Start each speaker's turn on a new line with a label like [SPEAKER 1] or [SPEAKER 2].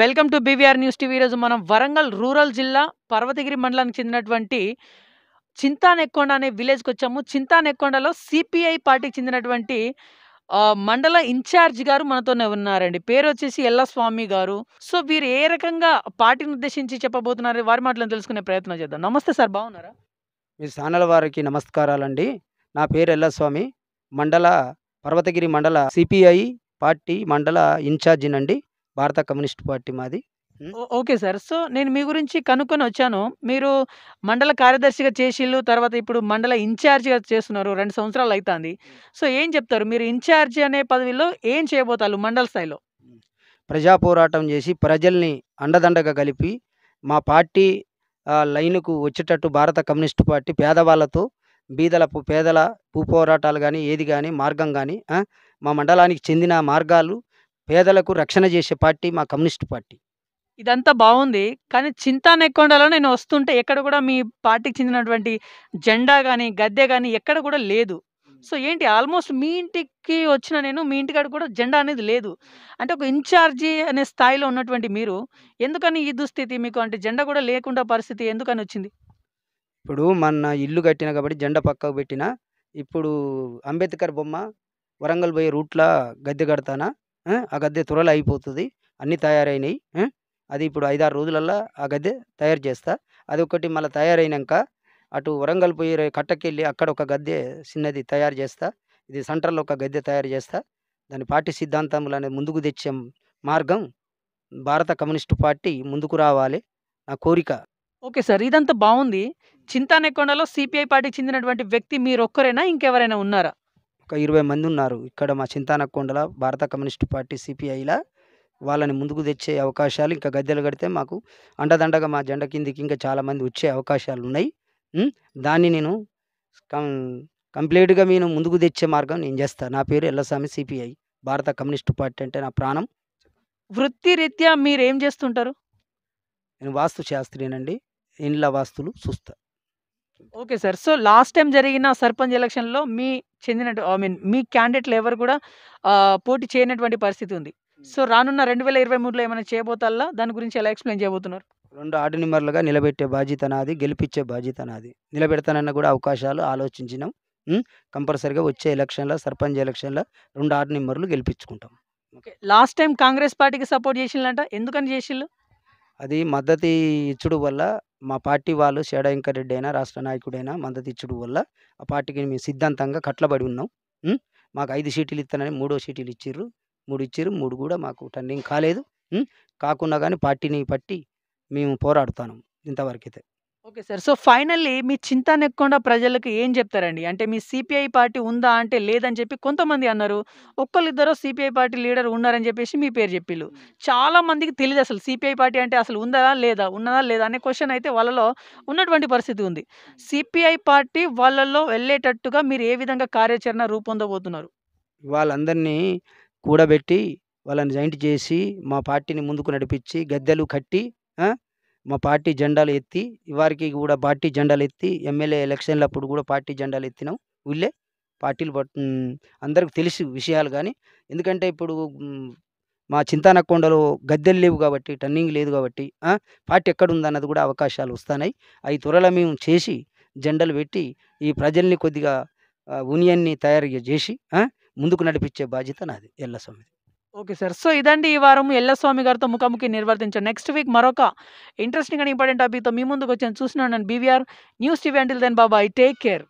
[SPEAKER 1] Welcome to BVR news TV. ఈరోజు మనం Warangal rural జిల్లా పర్వతగిరి మండలానికి చెందినటువంటి చింతానెక్కొండ అనే విలేజ్కి వచ్చాము చింతానెక్కొండలో సిపిఐ పార్టీకి చెందినటువంటి మండల ఇన్ఛార్జ్ గారు మనతోనే ఉన్నారండి. పేరు వచ్చేసి ఎల్లస్వామి గారు. సో, వీరు ఏ రకంగా పార్టీని ఉద్దేశించి చెప్పబోతున్నారు వారి మాటలను తెలుసుకునే ప్రయత్నం చేద్దాం. నమస్తే సార్ బాగున్నారా?
[SPEAKER 2] మీ ఛానల్ వారికి నమస్కారాలండి. నా పేరు ఎల్లస్వామి. మండల పర్వతగిరి మండల సిపిఐ పార్టీ మండల ఇన్ఛార్జినండి. భారత కమ్యూనిస్ట్ పార్టీ మాది.
[SPEAKER 1] Okay sir. సో, నేను మీ గురించి కనుక్కొనొచ్చాను. మీరు మండల కార్యదర్శిగా చేసిల్లు. తర్వాత ఇప్పుడు మండల ఇన్‌చార్జ్‌గా చేస్తున్నారు. 2 సంవత్సరాలు అయితాంది. సో, ఏం చెప్తారు? మీరు ఇన్‌చార్జ్ అనే పదవిలో ఏం చేయబోతాళ్ళు మండల స్థాయిలో?
[SPEAKER 2] ప్రజా పోరాటం చేసి ప్రజల్ని అండదండగా కలిపి మా పార్టీ లైన్‌కు వచ్చేటట్టు భారత కమ్యూనిస్ట్ పార్టీ పేదవాళ్ళతో బీదల పేదల భూ పోరాటాలు గాని, ఏది గాని మార్గం ఆ! మా మండలానికి చెందిన మార్గాలు పేదలకు రక్షణ చేసే పార్టీ మా కమ్యూనిస్ట్ పార్టీ.
[SPEAKER 1] ఇదంతా బావుంది. కానీ చింతానెక్కొండలో నేను వస్తుంటే ఎక్కడ కూడా మీ పార్టీకి చెందినటువంటి జెండా గాని, గద్దె గాని ఎక్కడ కూడా లేదు. సో, ఏంటి ఆల్‌మోస్ట్ మీ ఇంటికి వచ్చిన నేను మీ ఇంటికాడ కూడా జెండా అనేది లేదు. అంటే ఒక ఇన్‌చార్జి అనే స్థాయిలో ఉన్నటువంటి మీరు ఎందుకని ఈ దుస్థితి మీకు అంటే జెండా కూడా లేకుండా పరిస్థితి ఎందుకనొచ్చింది?
[SPEAKER 2] ఇప్పుడు మొన్న ఇల్లు కట్టిన కాబట్టి జెండా పక్కకు పెట్టినా. ఇప్పుడు అంబేద్కర్ బొమ్మ వరంగల్ పోయే రూట్‌ల గద్దె కడతానా. ఆ! గద్దె త్వరలో అయిపోతుంది అన్నీ తయారైనవి అది ఇప్పుడు ఐదారు రోజులల్లో ఆ గద్దె తయారు చేస్తా. అది ఒకటి మళ్ళీ తయారైనాక అటు వరంగల్ పోయి కట్టకెళ్ళి అక్కడ ఒక గద్దె చిన్నది తయారు చేస్తా. ఇది సెంటర్‌లో ఒక గద్దె తయారు చేస్తా. దాని పార్టీ సిద్ధాంతములు అనేది ముందుకు తెచ్చే మార్గం భారత కమ్యూనిస్ట్ పార్టీ ముందుకు రావాలి. నా కోరిక.
[SPEAKER 1] Okay sir. ఇదంతా బాగుంది చింతానేకొండలో సిపిఐ పార్టీకి చెందినటువంటి వ్యక్తి మీరు ఒక్కరైనా ఇంకెవరైనా ఉన్నారా?
[SPEAKER 2] ఒక 20 మందున్నారు. ఇక్కడ మా చింతానక్కొండల భారత కమ్యూనిస్ట్ పార్టీ సిపిఐలా వాళ్ళని ముందుకు తెచ్చే అవకాశాలు ఇంకా గద్దెలు కడితే మాకు అండదండగా మా జెండా కిందకి ఇంకా చాలామంది వచ్చే అవకాశాలున్నాయి. హ్మ్. దాన్ని నేను కం కంప్లీట్‌గా నేను ముందుకు తెచ్చే మార్గం నేను చేస్తా. నా పేరు ఎల్లస్వామి సిపిఐ. భారత కమ్యూనిస్ట్ పార్టీ అంటే నా ప్రాణం.
[SPEAKER 1] వృత్తిరీత్యా మీరేం చేస్తుంటారు?
[SPEAKER 2] నేను వాస్తు శాస్త్రినండి. ఇండ్ల వాస్తులు చూస్తా.
[SPEAKER 1] Okay sir. So, last time జరిగిన సర్పంచ్ ఎలక్షన్‌లో మీ చెందినటు ఐ మీన్ మీ క్యాండిడేట్‌లు ఎవరు కూడా పోటీ చేయనటువంటి పరిస్థితి ఉంది. సో, రానున్న 2023లో ఏమైనా చేయబోతాల్లా? దాని గురించి ఎలా ఎక్స్‌ప్లెయిన్ చేయబోతున్నారు?
[SPEAKER 2] 2 ఆర్డ్ నెంబర్‌లుగా నిలబెట్టే బాధ్యత నాది. గెలిపిచ్చే బాధ్యత నాది. నిలబెడతానన్న కూడా అవకాశాలు ఆలోచించినాం. కంపల్సరీగా వచ్చే ఎలక్షన్‌ల సర్పంచ్ ఎలక్షన్‌ల 2 ఆర్డ్ నెంబర్‌లు గెలిపించుకుంటాం.
[SPEAKER 1] ఓకే. లాస్ట్ టైమ్ కాంగ్రెస్ పార్టీకి సపోర్ట్ చేసిల్లంట. ఎందుకని చేసిల్లు?
[SPEAKER 2] అది మద్దతు ఇచ్చుడు వల్ల మా పార్టీ వాళ్ళు షేడ వెంకటరెడ్డి అయినా, రాష్ట్ర నాయకుడైనా మద్దతు ఇచ్చుడు వల్ల ఆ పార్టీకి మేము సిద్ధాంతంగా కట్టుబడి ఉన్నాం. మాకు ఐదు సీట్లు ఇస్తానని మూడో సీట్లు ఇచ్చిర్రు. మూడు ఇచ్చిర్రు. మూడు కూడా మాకు టర్నింగ్ కాలేదు. కాకుండా కాకున్నా పార్టీని పట్టి మేము పోరాడుతాను ఇంతవరకైతే.
[SPEAKER 1] Okay sir. సో, ఫైనల్లీ మీ చింతానెక్కొండ ప్రజలకు ఏం చెప్తారండి? అంటే మీ సిపిఐ పార్టీ ఉందా? అంటే లేదని చెప్పి కొంతమంది అన్నారు. ఒక్కళ్ళిద్దరో సిపిఐ పార్టీ లీడర్ ఉన్నారని చెప్పేసి మీ పేరు చెప్పిల్లు. చాలా మందికి తెలీదసలు సిపిఐ పార్టీ అంటే అసలు ఉందా? లేదా? ఉన్నదా? లేదా? అనే క్వెషన్ అయితే వాళ్ళలో ఉన్నటువంటి పరిస్థితి ఉంది. సిపిఐ పార్టీ వాళ్ళలో వెళ్ళేటట్టుగా మీరు ఏ విధంగా కార్యాచరణ రూపొందబోతున్నారు?
[SPEAKER 2] వాళ్ళందరినీ కూడబెట్టి వాళ్ళని జాయింట్ చేసి మా పార్టీని ముందుకు నడిపించి గద్దెలు కట్టి! మా పార్టీ జెండాలు ఎత్తి వారికి కూడా పార్టీ జెండాలు ఎత్తి ఎమ్మెల్యే ఎలక్షన్‌లప్పుడు కూడా పార్టీ జెండాలు ఎత్తినాం. వీళ్ళే పార్టీలు అందరికి తెలుసు విషయాలు కానీ ఎందుకంటే ఇప్పుడు మా చింతానక్కొండలో గద్దెలు లేవు కాబట్టి టర్నింగ్ లేదు కాబట్టి పార్టీ ఎక్కడుందన్నది కూడా అవకాశాలు వస్తున్నాయి అయి త్వరలో మేము చేసి జెండలు పెట్టి ఈ ప్రజల్ని కొద్దిగా యూనియన్‌ని తయారు చేసి ముందుకు నడిపించే బాధ్యత నాది ఎల్లస్వామిది.
[SPEAKER 1] Okay sir. సో, ఇదండి ఈ వారం ఎల్లస్వామి గారితో ముఖాముఖి నిర్వర్తించాం. నెక్స్ట్ వీక్ మరొక ఇంట్రెస్టింగ్ అండ్ ఇంపార్టెంట్ టాపిక్‌తో మీ ముందుకొచ్చాను. చూసినాను నేను BVR news TV. Until then బాబాయ్ టేక్ కేర్.